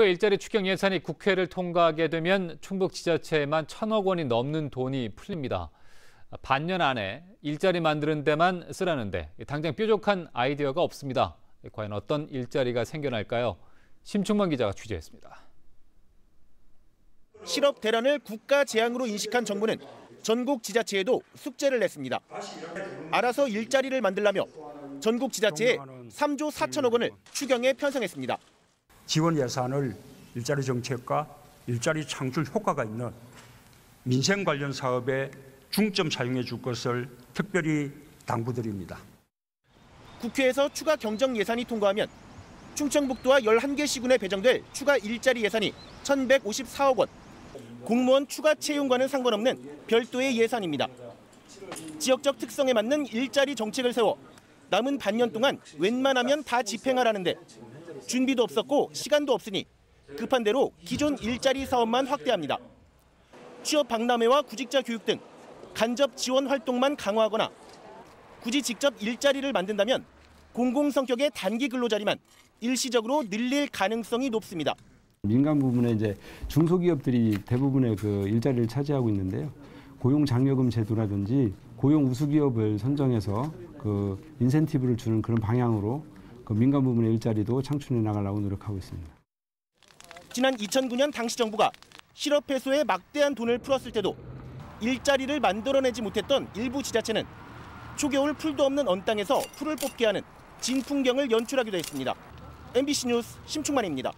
일자리 추경 예산이 국회를 통과하게 되면 충북 지자체에만 천억 원이 넘는 돈이 풀립니다. 반년 안에 일자리 만드는 데만 쓰라는데 당장 뾰족한 아이디어가 없습니다. 과연 어떤 일자리가 생겨날까요? 심충만 기자가 취재했습니다. 실업 대란을 국가 재앙으로 인식한 정부는 전국 지자체에도 숙제를 냈습니다. 알아서 일자리를 만들라며 전국 지자체에 3조 4천억 원을 추경에 편성했습니다. 지원 예산을 일자리 정책과 일자리 창출 효과가 있는 민생 관련 사업에 중점 사용해 줄 것을 특별히 당부드립니다. 국회에서 추가 경정 예산이 통과하면 충청북도와 11개 시군에 배정될 추가 일자리 예산이 1,154억 원, 공무원 추가 채용과는 상관없는 별도의 예산입니다. 지역적 특성에 맞는 일자리 정책을 세워 남은 반년 동안 웬만하면 다 집행하라는데 준비도 없었고 시간도 없으니 급한 대로 기존 일자리 사업만 확대합니다. 취업 박람회와 구직자 교육 등 간접 지원 활동만 강화하거나 굳이 직접 일자리를 만든다면 공공 성격의 단기 근로 자리만 일시적으로 늘릴 가능성이 높습니다. 민간 부분에 이제 중소기업들이 대부분의 그 일자리를 차지하고 있는데요. 고용 장려금 제도라든지 고용 우수기업을 선정해서 그 인센티브를 주는 그런 방향으로 그 민간 부분의 일자리도 창출해 나가려고 노력하고 있습니다. 지난 2009년 당시 정부가 실업 해소에 막대한 돈을 풀었을 때도 일자리를 만들어내지 못했던 일부 지자체는 초겨울 풀도 없는 언 땅에서 풀을 뽑게 하는 진풍경을 연출하기도 했습니다. MBC 뉴스 심충만입니다.